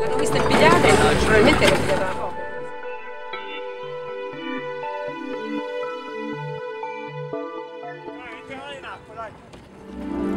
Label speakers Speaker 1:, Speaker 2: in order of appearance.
Speaker 1: L'hanno vista impigliare? No, sicuramente era impigliata da poco. Dai, entriamo in acqua, dai!